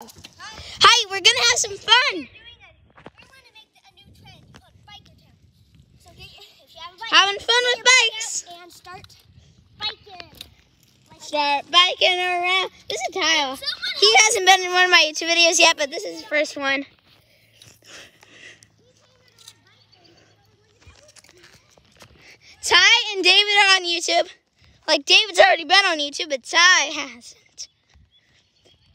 Hi, we're gonna have some fun. doing a, we want to make a new trend called Biker Town. So get your, if you have a bike, Having fun with bikes. And start biking. Like Start biking around. This is Kyle. He hasn't been in one of my YouTube videos yet, but this is his first one. Ty and David are on YouTube. Like David's already been on YouTube, but Ty hasn't.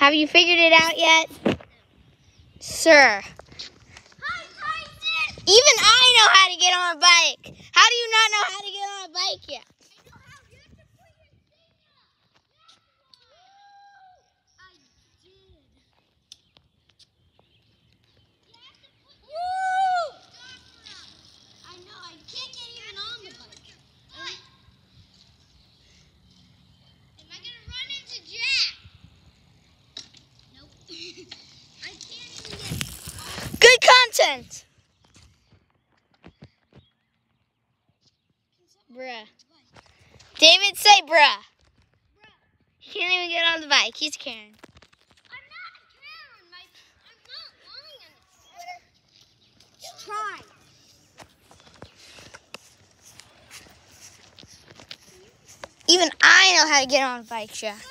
Have you figured it out yet? Sir. Even I know how to get on a bike. How do you not know how to get on a bike yet? Bruh. David, say bruh. bruh. He can't even get on the bike. He's Karen. Try. Even I know how to get on a bike, Jack.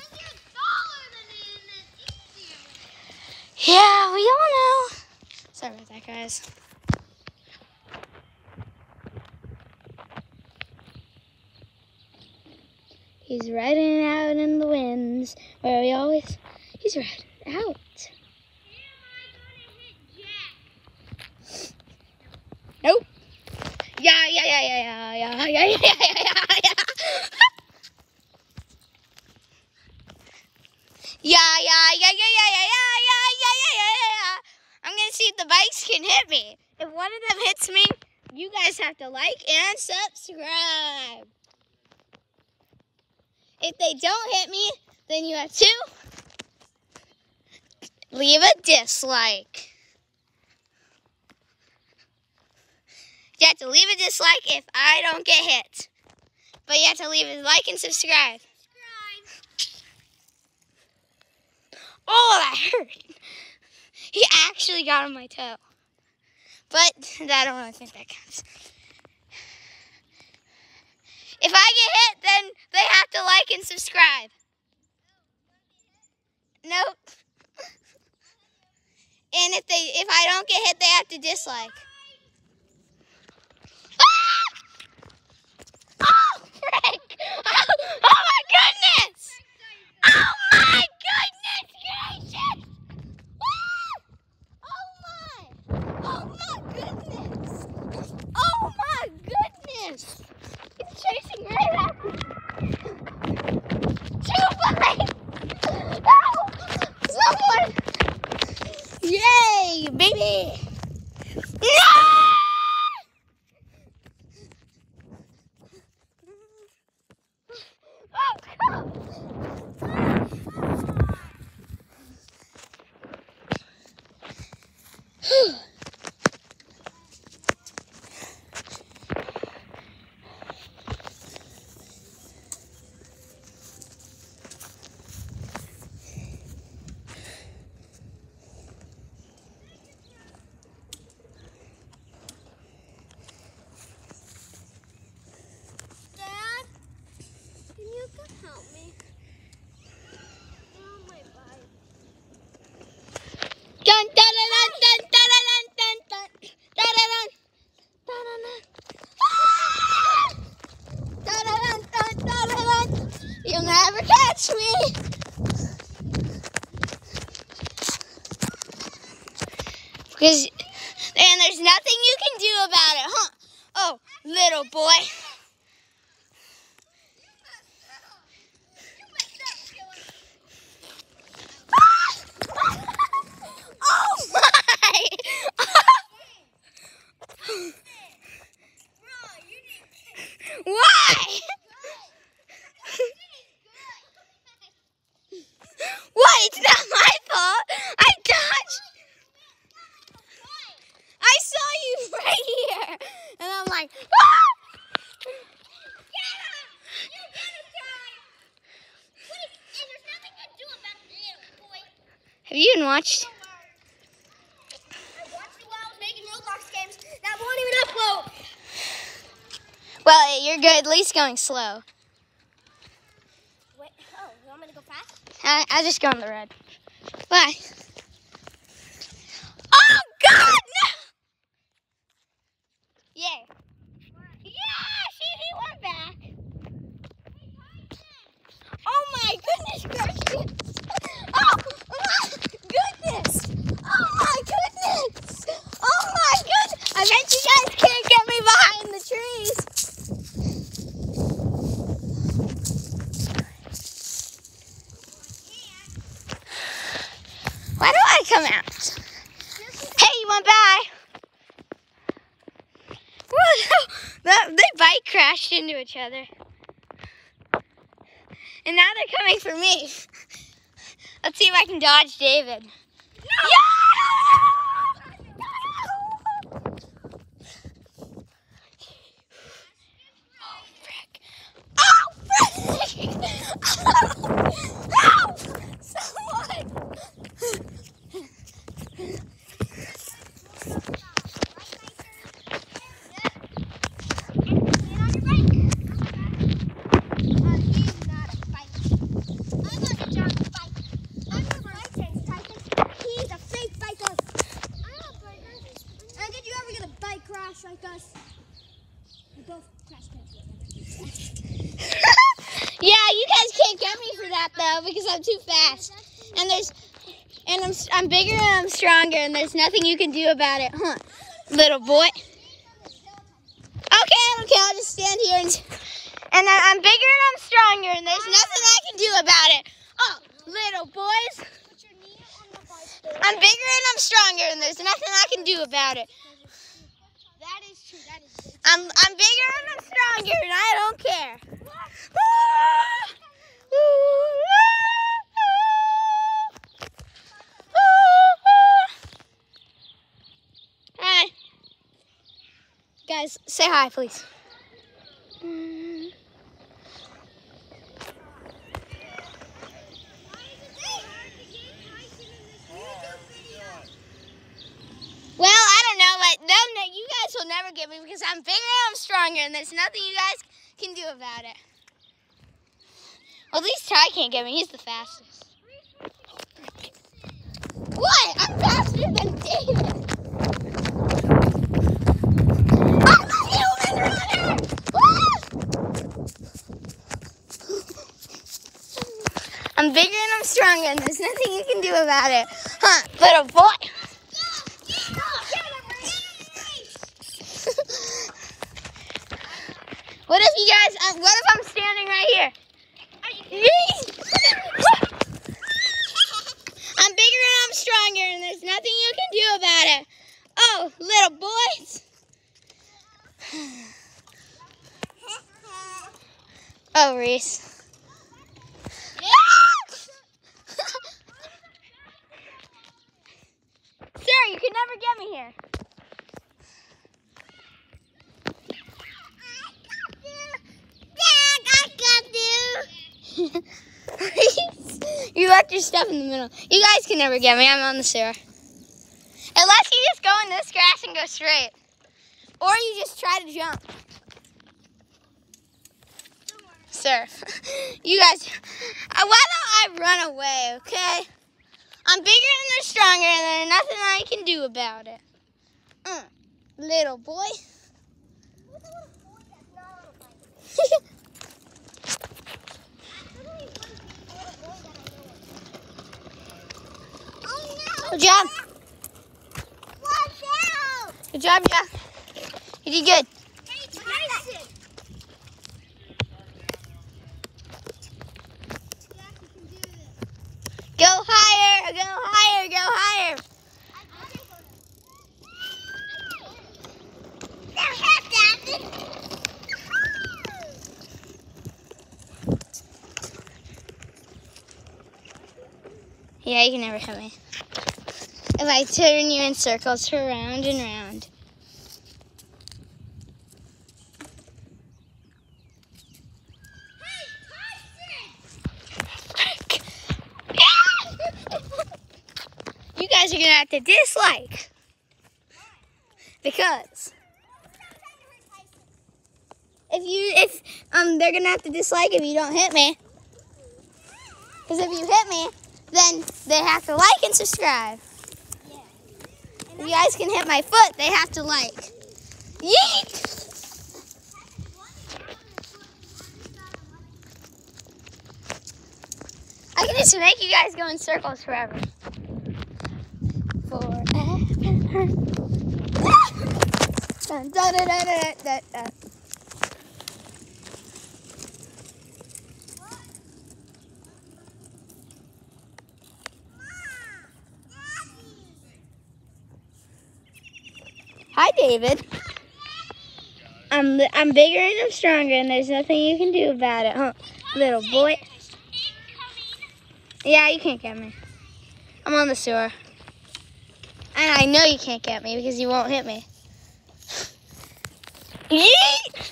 Yeah, we all know. Sorry about that, guys. He's riding out in the winds where we always. He's riding out. Nope. Yeah, yeah, yeah, yeah, yeah, yeah, yeah, yeah, yeah, yeah, yeah. Yeah, yeah, yeah, yeah, yeah, yeah, yeah, yeah, yeah, yeah, yeah, yeah. I'm gonna see if the bikes can hit me. If one of them hits me, you guys have to like and subscribe. If they don't hit me, then you have to leave a dislike. You have to leave a dislike if I don't get hit. But you have to leave a like and subscribe. Subscribe. Oh, that hurt. He actually got on my toe. But I don't really think that counts. If I get hit, then they have to like and subscribe. Nope. And if they if I don't get hit, they have to dislike. Ah! Oh, frick! Oh, oh my goodness! Oh my goodness gracious! Woo! Oh my! Oh my goodness! Oh my goodness! He's chasing right after me. Two bikes! Help! Someone! Yay, baby! No! Dad, can you come help me? Get on my bike. Dun, dun, Because, and there's nothing you can do about it, huh? Oh, little boy. Oh my! Why? What? It's not my fault. I dodged. I saw you right here, and I'm like, ah! Have you even watched? I watched a while making Roblox games that won't even upload. Well, you're good. At least going slow. Wait, oh, you want me to go fast? I, I'll just go on the red. Bye. Oh, God! No! Yeah. Yeah, see, he went back. Oh, my goodness gracious. Oh, my goodness. Oh, my goodness. Oh, my goodness. I bet you guys can't get me behind the trees. Why do I come out? Hey, you went by. Whoa, they bike crashed into each other. And now they're coming for me. Let's see if I can dodge David. Oh, frick. Oh, frick. Ow! Someone. He's a fake biker. And did you ever get a bike crash like us? We both crashed into yeah, you guys can't get me for that though because I'm too fast. And there's and I'm I'm bigger and I'm stronger and there's nothing you can do about it, huh? Little boy. Okay, okay, I'll just stand here and and I'm bigger and I'm stronger and there's nothing I can do about it. Oh, little boys. Put your knee on the bike. I'm bigger and I'm stronger and there's nothing I can do about it. That is true. That is true. I'm I'm bigger and I'm stronger and I don't care. Hi. Guys, say hi, please. Well, I no, no, you guys will never get me because I'm bigger and I'm stronger, and there's nothing you guys can do about it. Well, at least Ty can't get me. He's the fastest. What? I'm faster than David. I'm bigger and I'm stronger, and there's nothing you can do about it. Huh, little boy? What if you guys, uh, what if I'm standing right here? I'm bigger and I'm stronger and there's nothing you can do about it. Oh, little boys. Oh, Reese. Sir, you can never get me here. you left your stuff in the middle. You guys can never get me. I'm on the sewer. Unless you just go in this grass and go straight. Or you just try to jump. Sir, you guys, uh, why don't I run away, okay? I'm bigger and they're stronger and there's nothing I can do about it. Uh, little boy. Good job. Good job, Jack. You did good. Go higher, go higher, go higher. Yeah, you can never hit me. If I turn you in circles round and round. You guys are gonna have to dislike. Because if you if um they're gonna have to dislike if you don't hit me. Because if you hit me, then they have to like and subscribe. You guys can hit my foot, they have to like. Yeet! I can just make you guys go in circles forever. Forever dun, dun, dun, dun. Hi, David. I'm I'm bigger and I'm stronger, and there's nothing you can do about it, huh, little boy? Yeah, you can't get me. I'm on the sewer, and I know you can't get me because you won't hit me. Yeet!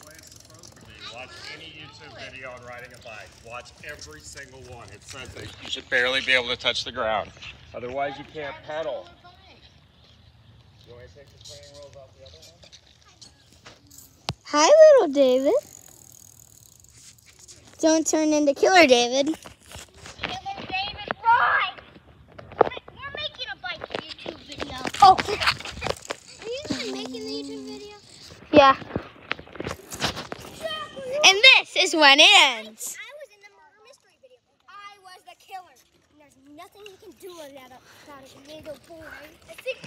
the way it's supposed to be. Watch any YouTube video on riding a bike. Watch every single one. It says that you should barely be able to touch the ground. Otherwise, you can't pedal. You want to take the training wheels off the other one? Hi, little David. Don't turn into Killer David. Killer David, ride! We're making a bike YouTube video. Oh, Are you even making the YouTube video? yeah. And this is when it ends. think can do little boy. I think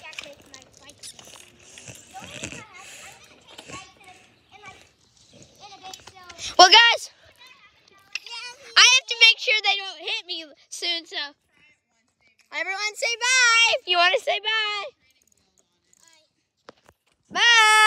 Jack makes my bike. Well, guys, I have to make sure they don't hit me soon, so. Everyone say bye if you want to say bye. Bye.